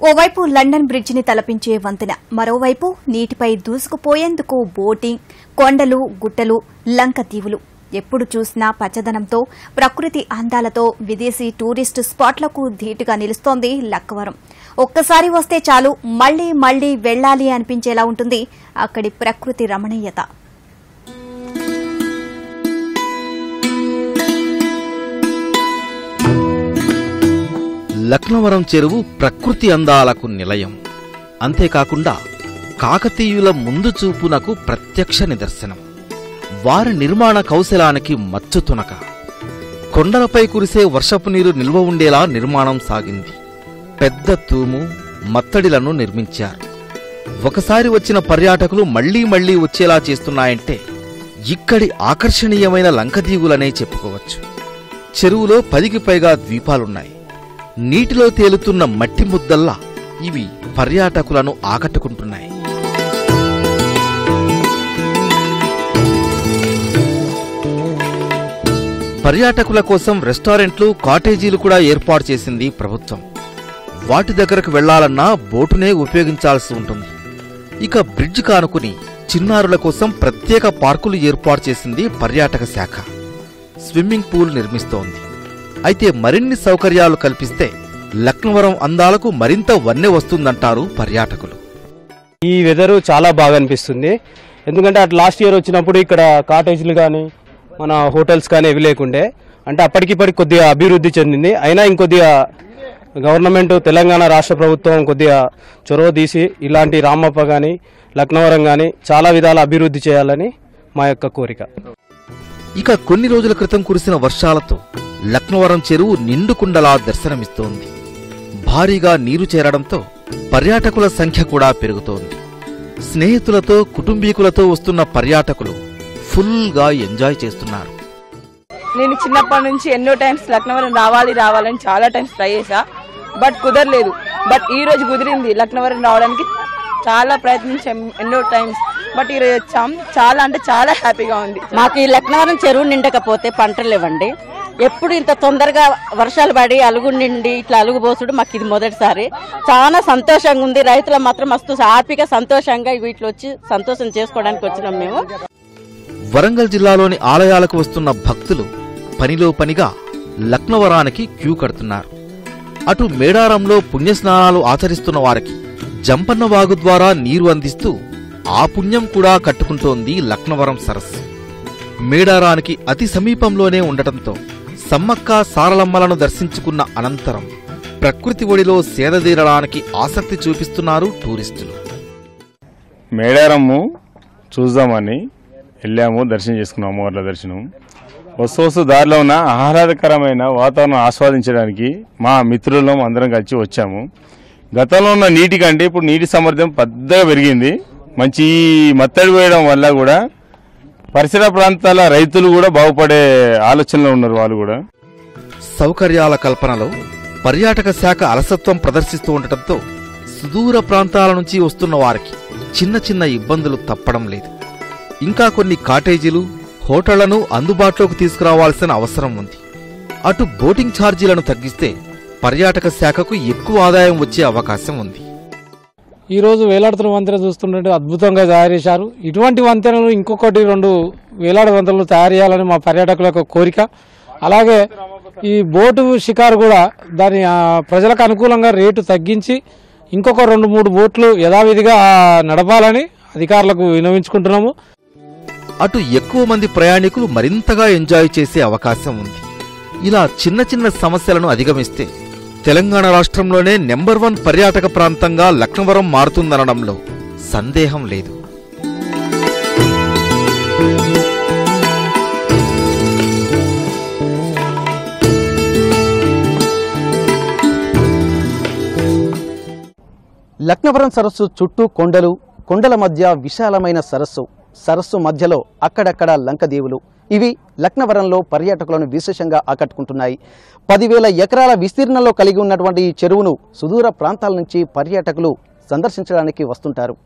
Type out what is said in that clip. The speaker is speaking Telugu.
ఓవైపు లండన్ బ్రిడ్జిని తలపించే వంతెన మరోవైపు నీటిపై దూసుకుపోయేందుకు బోటింగ్ కొండలు గుట్టలు లంక దీవులు ఎప్పుడు చూసినా పచ్చదనంతో ప్రకృతి అందాలతో విదేశీ టూరిస్టు స్పాట్లకు ధీటుగా నిలుస్తోంది లక్కవరం. ఒక్కసారి వస్తే చాలు మళ్ళీ మళ్ళీ వెళ్ళాలి అనిపించేలా ఉంటుంది అక్కడి ప్రకృతి రమణీయత. లక్నవరం చెరువు ప్రకృతి అందాలకు నిలయం. అంతేకాకుండా కాకతీయుల ముందు చూపునకు ప్రత్యక్ష నిదర్శనం. వారి నిర్మాణ కౌశలానికి మచ్చుతునక కొండలపై కురిసే వర్షపు నీరు నిల్వ ఉండేలా నిర్మాణం సాగింది. పెద్ద తూము మత్తడిలను నిర్మించారు. ఒకసారి వచ్చిన పర్యాటకులు మళ్ళీ మళ్ళీ వచ్చేలా చేస్తున్నాయంటే ఇక్కడి ఆకర్షణీయమైన లంకదీవులనే చెప్పుకోవచ్చు. చెరువులో పదికి పైగా ద్వీపాలున్నాయి. నీటిలో తేలుతున్న మట్టి ముద్దల్లా ఇవి పర్యాటకులను ఆకట్టుకుంటున్నాయి. పర్యాటకుల కోసం రెస్టారెంట్లు కాటేజీలు కూడా ఏర్పాటు చేసింది ప్రభుత్వం. వాటి దగ్గరకు వెళ్ళాలన్నా బోటునే ఉపయోగించాల్సి ఉంటుంది. ఇక బ్రిడ్జ్ కానుకుని చిన్నారుల కోసం ప్రత్యేక పార్కులు ఏర్పాటు చేసింది పర్యాటక శాఖ. స్విమ్మింగ్ పూల్ నిర్మిస్తోంది. అయితే మరిన్ని సౌకర్యాలు కల్పిస్తే లక్నవరం అందాలకు మరింత వన్నె వస్తుందంటారు పర్యాటకులు. ఈ వెదర్ చాలా బాగా అనిపిస్తుంది. ఎందుకంటే అటు లాస్ట్ ఇయర్ వచ్చినప్పుడు ఇక్కడ కాటేజీలు కానీ మన హోటల్స్ కానీ ఇవి లేకుండే. అంటే అప్పటికిప్పటికి కొద్దిగా అభివృద్ధి చెందింది. అయినా ఇంకొద్దిగా గవర్నమెంట్ తెలంగాణ రాష్ట్ర ప్రభుత్వం కొద్దిగా చొరవ తీసి ఇలాంటి రామప్ప కానీ లక్నవరం కానీ చాలా విధాల అభివృద్ధి చేయాలని మా యొక్క కోరిక. ఇక కొన్ని రోజుల క్రితం కురిసిన వర్షాలతో లక్నవరం చెరువు నిండుకుండలా దర్శనమిస్తోంది. భారీగా నీరు చేరడంతో పర్యాటకుల సంఖ్య కూడా పెరుగుతోంది. స్నేహితులతో కుటుంబీకులతో వస్తున్న పర్యాటకులు ఫుల్గా ఎంజాయ్ చేస్తున్నారు. నేను చిన్నప్పటి నుంచి ఎన్నో టైమ్స్ లక్నవరం రావాలి రావాలని చాలా టైమ్స్ ట్రై చేశా. బట్ కుదరలేదు. బట్ ఈ రోజు కుదిరింది లక్నవరం రావడానికి చాలా ప్రయత్నించాం ఎన్నో టైమ్స్. బట్ ఈ రోజు వచ్చాం. చాలా అంటే చాలా హ్యాపీగా ఉంది. మాకు ఈ లక్నవరం చెరువు నిండకపోతే పంటలు ఇవ్వండి ఎప్పుడు ఇంత తొందరగా వర్షాలు పడి అలుగు నిండి ఇట్లా అలుగుబోసుడు మాకు ఇది మొదటిసారి. చాలా సంతోషంగా ఉంది. రైతులు మాత్రం మస్తు హ్యాపీగా సంతోషంగా ఇట్లా వచ్చి సంతోషం చేసుకోవడానికి వచ్చినాం మేము. వరంగల్ జిల్లాలోని ఆలయాలకు వస్తున్న భక్తులు పనిలో పనిగా లక్నవరానికి క్యూ కడుతున్నారు. అటు మేడారంలో పుణ్యస్నానాలు ఆచరిస్తున్న వారికి జంపన్న వాగు ద్వారా నీరు అందిస్తూ ఆ పుణ్యం కూడా కట్టుకుంటోంది లక్నవరం సరస్సు. మేడారానికి అతి సమీపంలోనే ఉండటంతో సమ్మక్క సారలమ్మలను దర్శించుకున్న అనంతరం ప్రకృతి ఒడిలో సేదదీరడానికి ఆసక్తి చూపిస్తున్నారు టూరిస్టులు. మేడారము చూద్దామని వెళ్ళాము దర్శనం చేసుకున్నాము అమ్మవార్ల దర్శనం. వస్తూ వస్తూ దారిలో ఉన్న ఆహ్లాదకరమైన వాతావరణం ఆస్వాదించడానికి మా మిత్రులం అందరం కలిసి వచ్చాము. గతంలో ఉన్న నీటి కంటే ఇప్పుడు నీటి సామర్థ్యం పెద్దగా పెరిగింది. మంచి మత్తడి వేయడం వల్ల కూడా పరిసర ప్రాంతాల రైతులు కూడా బాగుపడే ఆలోచనలో ఉన్నారు వాళ్ళు కూడా. సౌకర్యాల కల్పనలో పర్యాటక శాఖ అలసత్వం ప్రదర్శిస్తూ ఉండటంతో సుదూర ప్రాంతాల నుంచి వస్తున్న వారికి చిన్న చిన్న ఇబ్బందులు తప్పడం లేదు. ఇంకా కొన్ని కాటేజీలు హోటళ్ళను అందుబాటులోకి తీసుకురావాల్సిన అవసరం ఉంది. అటు బోటింగ్ ఛార్జీలను తగ్గిస్తే పర్యాటక శాఖకు ఎక్కువ ఆదాయం వచ్చే అవకాశం ఉంది. ఈరోజు వేలాడుతున్న వంతెన చూస్తుంటే అద్భుతంగా తయారు చేశారు. ఇటువంటి వంతెనలు ఇంకొకటి రెండు వేలాడ వంతెనలు తయారు చేయాలని మా పర్యాటకుల యొక్క కోరిక. అలాగే ఈ బోటు షికారు కూడా దాని ప్రజలకు అనుకూలంగా రేటు తగ్గించి ఇంకొక రెండు మూడు బోట్లు యథావిధిగా నడపాలని అధికారులకు వినవించుకుంటున్నాము. అటు ఎక్కువ మంది ప్రయాణికులు మరింతగా ఎంజాయ్ చేసే అవకాశం ఉంది. ఇలా చిన్న చిన్న సమస్యలను అధిగమిస్తే తెలంగాణ రాష్ట్రంలోనే నెంబర్ వన్ పర్యాటక ప్రాంతంగా లక్నవరం మారుతుందనడంలో సందేహం లేదు. లక్నవరం సరస్సు చుట్టూ కొండలు కొండల మధ్య విశాలమైన సరస్సు సరస్సు మధ్యలో అక్కడక్కడ లంకదేవులు ఇవి లక్నవరంలో పర్యాటకులను విశేషంగా ఆకట్టుకుంటున్నాయి. పదివేల ఎకరాల విస్తీర్ణంలో కలిగి ఉన్నటువంటి ఈ చెరువును సుదూర ప్రాంతాల నుంచి పర్యాటకులు సందర్శించడానికి వస్తుంటారు.